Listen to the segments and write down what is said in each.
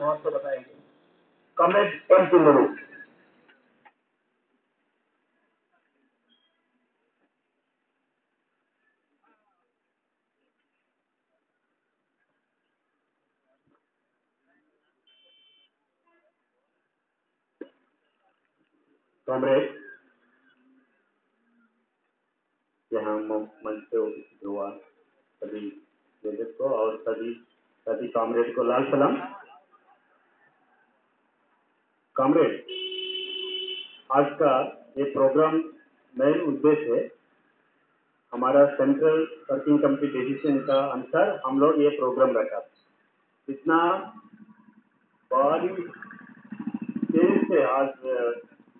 महत्व बताएँगे। Comrade M Murmu comrade यहाँ मंच पे उपस्थित हुआ सभी को और सभी सभी कॉमरेड को लाल सलाम कॉमरेड। आज का ये प्रोग्राम मेन उद्देश्य है। हमारा सेंट्रल वर्किंग कमेटी डिसीज़न का अनुसार हम लोग ये प्रोग्राम रखा। इतना बारिश तेज से आज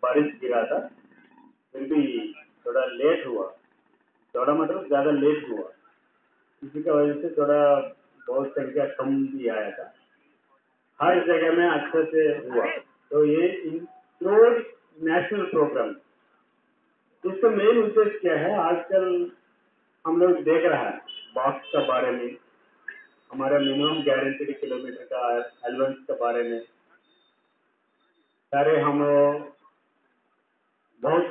बारिश गिरा था। फिर भी थोड़ा लेट हुआ। थोड़ा मतलब ज़्यादा लेट हुआ। इसी की वजह से थोड़ा बहुत संख्या कम भी आया था। हर जगह में अच्छे से हुआ। तो ये इंक्लूड नेशनल प्रोग्राम इसका मेन उद्देश्य क्या है? आजकल हम लोग देख रहे हैं बॉक्स के बारे में, हमारा मिनिमम गारंटेड किलोमीटर का एलवेंस के बारे में। सारे हम बहुत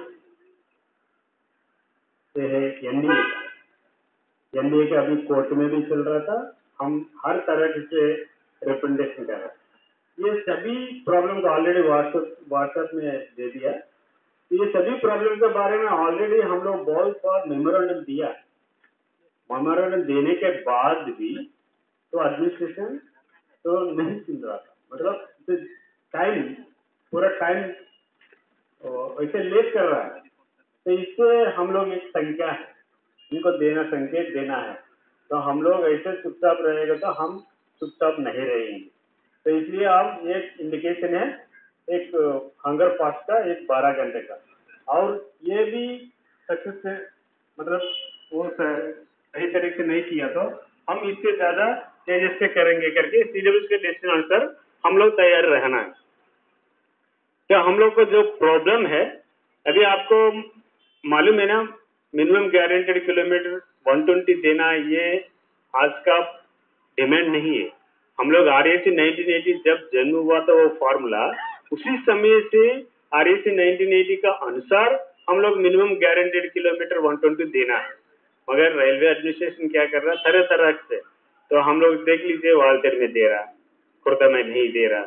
से है एनडीए एनडीए का। अभी कोर्ट में भी चल रहा था। हम हर तरह से रिप्रेजेंटेशन कर रहे हैं। ये सभी प्रॉब्लम को ऑलरेडी व्हाट्सएप में दे दिया। ये सभी प्रॉब्लम के बारे में ऑलरेडी हम लोग बहुत बार मेमोरेंडम दिया। मेमोरेंडम देने के बाद भी तो एडमिनिस्ट्रेशन तो नहीं सुन रहा था। मतलब टाइम पूरा टाइम ऐसे लेट कर रहा है। तो इससे हम लोग एक संख्या है। इनको देना, संकेत देना है। तो हम लोग ऐसे चुपचाप रहेगा तो हम चुपचाप नहीं रहेंगे। तो इसलिए आप एक इंडिकेशन है, एक हंगर पास का, एक बारह घंटे का। और ये भी सक्सेस से मतलब वो सही तरीके से नहीं किया तो हम इससे ज़्यादा तेजस से करेंगे करके सीडब्ल्यू के डिसीज़न अनुसार हम लोग तैयार रहना है। तो हम लोग को जो प्रॉब्लम है, अभी आपको मालूम है ना मिनिमम गारंटेड किलोमीटर 120 देना, ये आज का डिमांड नहीं है। हम लोग आर ए सी नाइनटीन जब जन्म हुआ था वो फॉर्मूला उसी समय से आर ए सी नाइनटीन का अनुसार हम लोग मिनिमम गारंटेड किलोमीटर 120 देना है। मगर रेलवे एडमिनिस्ट्रेशन क्या कर रहा है? तरह तरह से। तो हम लोग देख लीजिए वालतेर में दे रहा खुर्दा में नहीं दे रहा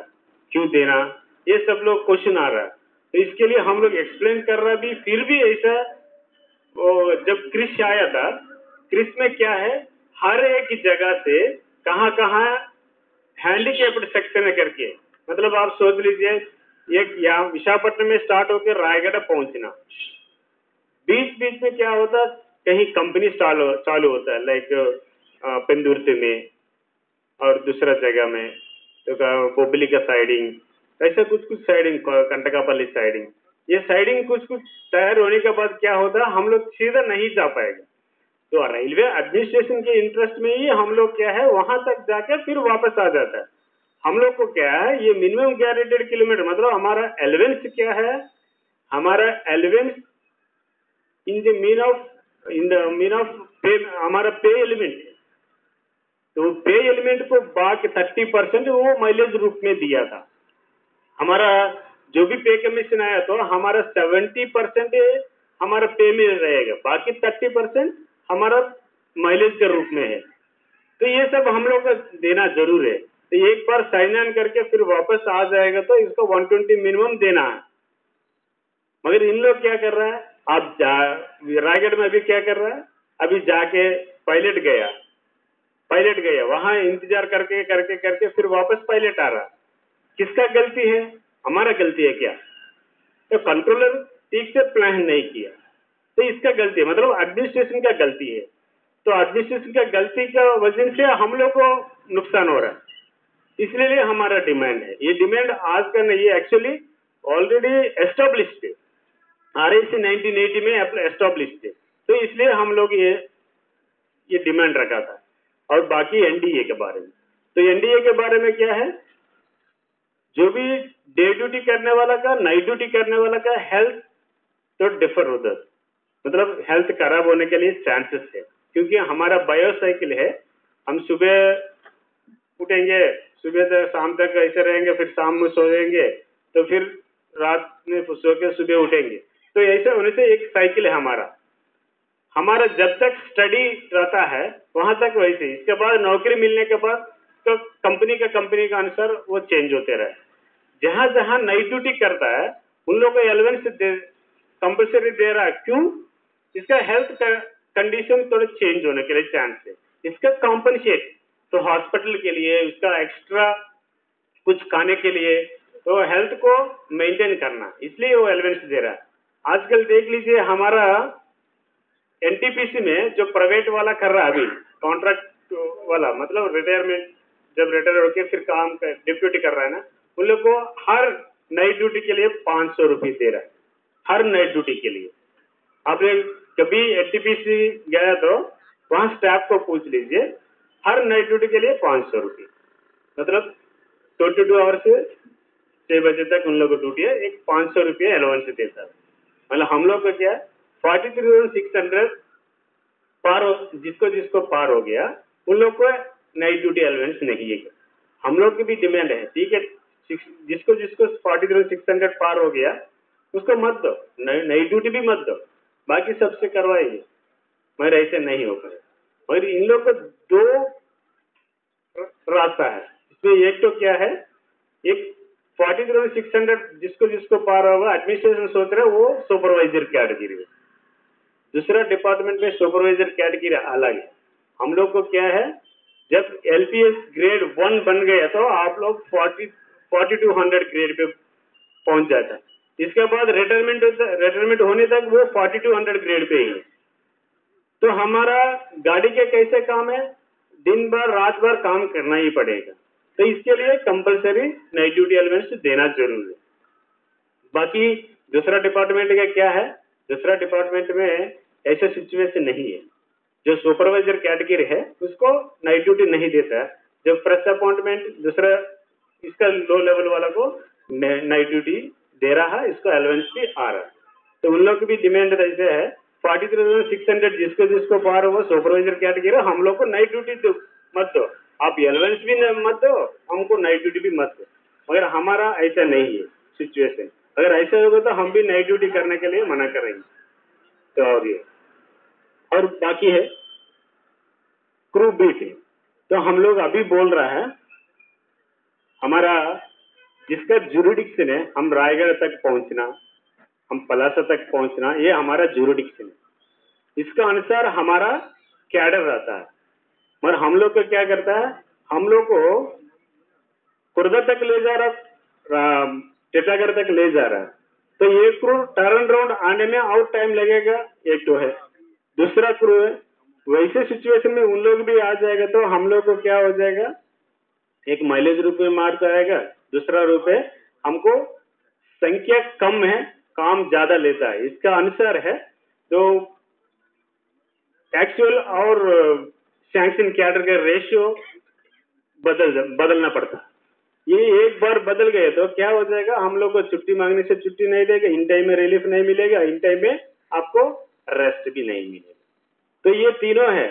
क्यों देना ये सब लोग क्वेश्चन आ रहा है। तो इसके लिए हम लोग एक्सप्लेन कर रहा भी, फिर भी ऐसा, वो जब क्रिश आया था क्रिश में क्या है? हर एक जगह से कहाँ कहाँ हैंडीकेप्ड सेक्शन है करके। मतलब आप सोच लीजिए, एक यहाँ विशाखापट्टनम में स्टार्ट होकर रायगढ़ पहुँचना। बीच बीच में क्या होता, कहीं कंपनी चालू होता है लाइक पेंदुर्ती में और दूसरा जगह में तो बोबली का साइडिंग ऐसा कुछ कुछ साइडिंग कंटकापल्ली साइडिंग ये साइडिंग कुछ कुछ तैयार होने के बाद क्या होता है हम लोग सीधा नहीं जा पाएगा। तो रेलवे एडमिनिस्ट्रेशन के इंटरेस्ट में ही हम लोग क्या है, वहाँ तक जाके फिर वापस आ जाता है। हम लोग को क्या है, ये मिनिमम गारंटेड किलोमीटर मतलब हमारा एलिवेंस क्या है? हमारा allowance in the mean of in the mean of pay हमारा पे एलिमेंट तो पे एलिमेंट को बाकी थर्टी परसेंट वो माइलेज रूप में दिया था। हमारा जो भी पे कमीशन आया तो हमारा सेवेंटी परसेंट हमारा पे में रहेगा। बाकी थर्टी परसेंट हमारा माइलेज के रूप में है। तो ये सब हम लोग का देना ज़रूर है। तो एक बार साइन इन करके फिर वापस आ जाएगा तो इसको 120 मिनिमम देना है। मगर इन लोग क्या कर रहा है? आप जा, रायगढ़ में अभी क्या कर रहा है? अभी जाके पायलट गया। पायलट गया। वहाँ इंतज़ार करके करके करके फिर वापस पायलट आ रहा किसका गलती है? हमारा गलती है क्या? तो कंट्रोलर ठीक से प्लान नहीं किया। तो इसका गलती है। मतलब एडमिनिस्ट्रेशन का गलती है। तो एडमिनिस्ट्रेशन का गलती का वजह से हम लोग को नुकसान हो रहा है। इसलिए हमारा डिमांड है। ये डिमांड आज का नहीं है एक्चुअली ऑलरेडी एस्टेब्लिश थे आर ए सी नाइनटीन में एस्टेब्लिश्ड है। तो इसलिए हम लोग ये ये डिमांड रखा था। और बाकी एनडीए के बारे में। तो एनडीए के बारे में क्या है? जो भी डे ड्यूटी करने वाला का नाइट ड्यूटी करने वाला का हेल्थ तो डिफर होता मतलब हेल्थ खराब होने के लिए चांसेस है। क्योंकि हमारा बायोसाइकिल है, हम सुबह उठेंगे, सुबह शाम तक ऐसे रहेंगे, फिर शाम में सोएँगे तो फिर रात में सो के सुबह उठेंगे। तो ऐसे होने से एक साइकिल है हमारा। हमारा जब तक स्टडी रहता है, वहाँ तक वैसे इसके बाद नौकरी मिलने के बाद तो कंपनी का कंपनी का अनुसार वो चेंज होते रहे। जहाँ जहाँ नाइट ड्यूटी करता है, उन लोगों को एलेवेंस कंपल्सरी दे रहा है। क्यों? इसका हेल्थ कंडीशन थोड़ा चेंज होने के लिए चांस है। इसका कॉम्पनसेट तो हॉस्पिटल के लिए, उसका एक्स्ट्रा कुछ खाने के लिए तो हेल्थ को मेंटेन करना। इसलिए वो एलिवेंस दे रहा है। आजकल देख लीजिए हमारा एनटीपीसी में जो प्राइवेट वाला कर रहा है अभी कॉन्ट्रैक्ट वाला मतलब रिटायरमेंट जब रिटायर होकर फिर काम कर डिप्यूटी कर रहा है ना, उन लोग को हर नाइट ड्यूटी के लिए पाँच सौ रुपये दे रहा है। हर नाइट ड्यूटी के लिए। आपने कभी एनटीपीसी गया तो वहाँ स्टाफ को पूछ लीजिए, हर नाइट ड्यूटी के लिए पाँच सौ रुपये। मतलब ट्वेंटी टू आवर्स छह बजे तक उन लोग को ड्यूटी है, एक पाँच सौ रुपये एलोवेंस देता है। मतलब हम लोग को क्या है forty three thousand six hundred पार हो, जिसको जिसको पार हो गया, उन लोग को नाइट ड्यूटी एलोवेंस नहीं है। हम लोग की भी डिमांड है, ठीक है? जिसको जिसको फोर्टी थ्री सिक्स हंड्रेड पार हो गया, उसको मत दो नाइट ड्यूटी भी मत दो। बाकी सबसे करवाइए मगर ऐसे नहीं हो पाए और इन लोग को दो रास्ता है। इसमें एक तो क्या है, एक फोर्टी थ्री सिक्स हंड्रेड जिसको जिसको पार होगा एडमिनिस्ट्रेशन सोच रहे वो सुपरवाइजर कैटेगरी में। दूसरा डिपार्टमेंट में सुपरवाइजर कैटेगरी अलग है। हम लोग को क्या है, जब एलपीएस ग्रेड वन बन गया तो आप लोग forty forty two hundred grade पे पहुँच जाता है। इसके बाद रिटायरमेंट रिटायरमेंट होने तक वो फोर्टी टू हंड्रेड ग्रेड पे ही है। तो हमारा गाड़ी के कैसे काम है? दिन भर, रात भर काम करना ही पड़ेगा। तो इसके लिए कंपलसरी नाइट ड्यूटी एलिमेंट्स देना ज़रूरी है। बाकी दूसरा डिपार्टमेंट का क्या है? दूसरा डिपार्टमेंट में ऐसे सिचुएशन नहीं है। जो सुपरवाइजर कैटेगरी है, उसको नाइट ड्यूटी नहीं देता है। जब फ्रेश अपॉइंटमेंट दूसरा, इसका लो लेवल वाला को नाइट ड्यूटी दे रहा है, इसको एलेवेंस भी आ रहा है। तो उन लोग की भी डिमांड ऐसे है। Forty three thousand six hundred जिसको जिसको पार हो सुपरवाइजर कैटेगरी हम लोग को नाइट ड्यूटी दो मत दो। आप एलेवेंस भी मत दो, हमको नाइट ड्यूटी भी मत दो। मगर हमारा ऐसा नहीं है सिचुएशन अगर ऐसा होगा तो हम भी नाइट ड्यूटी करने के लिए मना करेंगे। तो और ये। और बाकी है क्रू बीट तो हम लोग अभी बोल रहा है, हमारा जिसका जुरिडिक्शन है, हम रायगढ़ तक पहुँचना, हम पलासा तक पहुँचना, ये हमारा जुरिडिक्शन है। इसका अनुसार हमारा कैडर रहता है। मगर हम लोग को क्या करता है? हम लोग को खुर्दा तक ले जा रहा टिटागढ़ तक ले जा रहा है। तो ये क्रू टर्न राउंड आने में और टाइम लगेगा, एक तो है। दूसरा क्रू है, वैसे सिचुएशन में उन लोग भी आ जाएगा तो हम लोग को क्या हो जाएगा? एक माइलेज रूप में मार जाएगा दूसरा रूप है, हमको संख्या कम है, काम ज़्यादा लेता है। इसका अनुसार है तो एक्चुअल और सैंक्शन कैडर का रेशियो बदल बदलना पड़ता। ये एक बार बदल गए तो क्या हो जाएगा, हम लोग को छुट्टी मांगने से छुट्टी नहीं देगा इन टाइम में रिलीफ नहीं मिलेगा इन टाइम में आपको रेस्ट भी नहीं मिलेगा। तो ये तीनों है।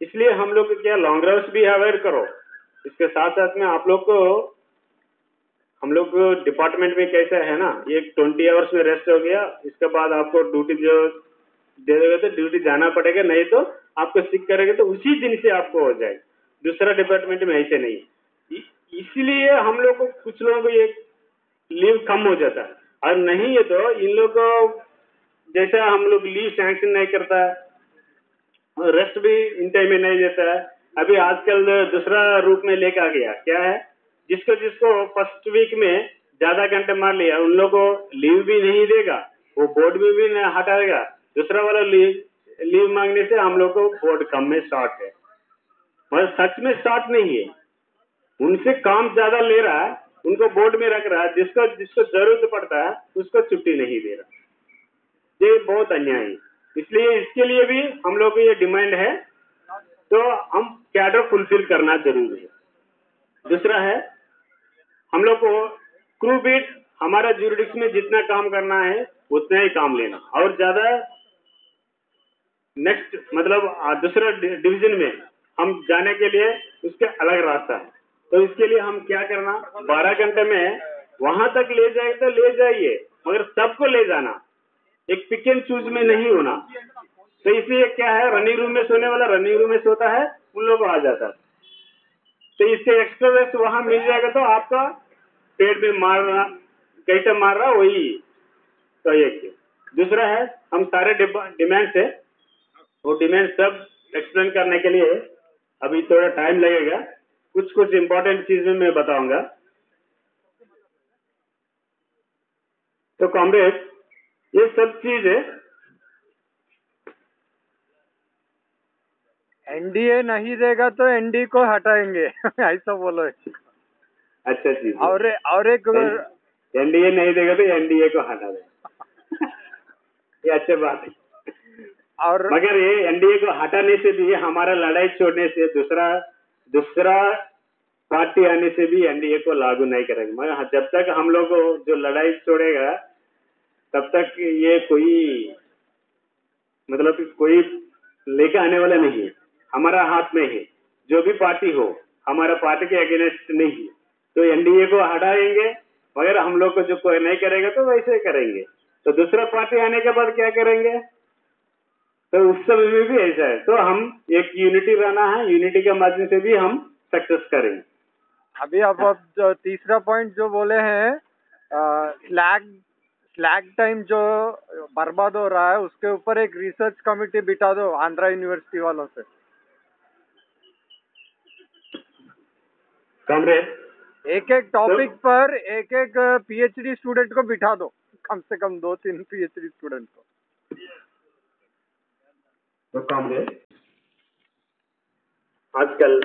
इसलिए हम लोग क्या लॉन्ग राउंड भी अवॉइड करो। इसके साथ साथ में आप लोग को हम लोग डिपार्टमेंट में कैसा है ना, ये ट्वेंटी आवर्स में रेस्ट हो गया, इसके बाद आपको ड्यूटी जो दे देगा तो ड्यूटी जाना पड़ेगा, नहीं तो आपको सिक करेगा तो उसी दिन से आपको हो जाएगा। दूसरा डिपार्टमेंट में ऐसे नहीं इसलिए हम लोग को कुछ लोगों को ये लीव कम हो जाता है। और नहीं है तो इन लोग को जैसा हम लोग लीव सैंक्शन नहीं करता है रेस्ट भी इन टाइम में नहीं देता है। अभी आजकल दूसरा रूप में लेके आ गया, क्या है? जिसको जिसको फ़र्स्ट वीक में ज़्यादा घंटे मार लिया, उन लोग को लीव भी नहीं देगा, वो बोर्ड में भी नहीं हटाएगा। दूसरा वाला लीव लीव मांगने से हम लोग को बोर्ड कम में शॉर्ट है। मगर सच में शॉर्ट नहीं है। उनसे काम ज़्यादा ले रहा है, उनको बोर्ड में रख रहा है, जिसको जिसको ज़रूरत पड़ता है, उसको छुट्टी नहीं दे रहा। ये बहुत अन्याय है। इसलिए इसके लिए भी हम लोग को ये डिमांड है। तो हम कैडर फुलफिल करना ज़रूरी है। दूसरा है हम लोग को क्रू बीट हमारा जुरिडिक्स में जितना काम करना है, उतना ही काम लेना। और ज़्यादा नेक्स्ट मतलब दूसरा डिवीज़न में हम जाने के लिए उसके अलग रास्ता है। तो इसके लिए हम क्या करना, बारह घंटे में वहाँ तक ले जाए तो ले जाइए, मगर सबको ले जाना। एक पिक एंड चूज़ में नहीं होना। तो इसलिए क्या है रनिंग रूम में सोने वाला रनिंग रूम में सोता है, उन लोगों आ जाता है। तो इससे एक्स्ट्रा रेस्ट वहाँ मिल जाएगा तो आपका में मार रहा, कैसे मार रहा, वही तो एक दूसरा है, हम सारे डिमांड है वो डिमांड सब एक्सप्लेन करने के लिए, अभी थोड़ा टाइम लगेगा कुछ कुछ इम्पोर्टेंट चीज़ें मैं बताऊँगा। तो कॉमरेड, ये सब चीज़ है एनडीए नहीं देगा तो एनडी को हटाएँगे, ऐसा बोलो। अच्छा चीज़ और और एक एनडीए नहीं देगा तो एनडीए को हटा देगा ये अच्छी बात है। और मगर ये एनडीए को हटाने से भी हमारा लड़ाई छोड़ने से दूसरा दूसरा पार्टी आने से भी एनडीए को लागू नहीं करेंगे। मगर जब तक हम लोग जो लड़ाई छोड़ेगा तब तक ये कोई मतलब कोई लेके आने वाला नहीं है। हमारा हाथ में है। जो भी पार्टी हो हमारा पार्टी के अगेंस्ट नहीं है। तो एनडीए को हटाएँगे मगर हम लोग को जो कोई नहीं करेगा तो वैसे ही करेंगे। तो दूसरा पार्टी आने के बाद क्या करेंगे? तो उस समय में भी ऐसा है। तो हम एक यूनिटी रहना है यूनिटी के माध्यम से भी हम सक्सेस करेंगे। अभी आप अब जो तीसरा पॉइंट जो बोले हैं स्लैग स्लैग टाइम जो बर्बाद हो रहा है उसके ऊपर एक रिसर्च कमिटी बिठा दो आंध्रा यूनिवर्सिटी वालों से। कॉमरेड एक एक टॉपिक तो, पर एक एक पीएचडी स्टूडेंट को बिठा दो। कम से कम दो तीन पीएचडी स्टूडेंट को। तो काम आजकल